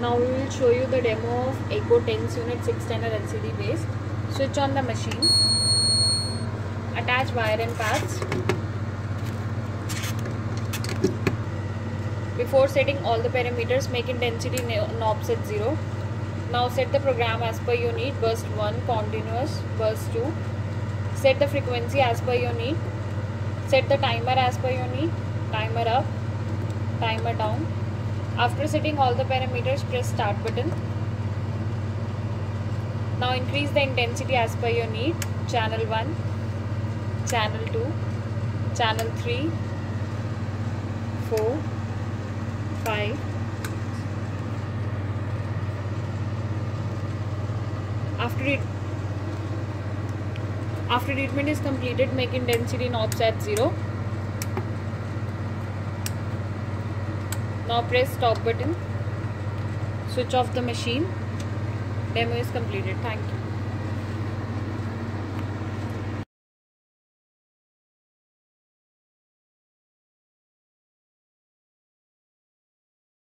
Now we will show you the demo of Echo TENS unit 610 LCD base. Switch on the machine. Attach wire and pads. Before setting all the parameters, make intensity knobs at 0. Now set the program as per your need. Burst 1 continuous, burst 2. Set the frequency as per your need. Set the timer as per your need. Timer up, timer down. After setting all the parameters, press start button. Now increase the intensity as per your need. Channel 1, channel 2, channel 3, 4, 5. After it after treatment is completed, make intensity knobs at 0. Now press stop button. Switch off the machine. Demo is completed. Thank you.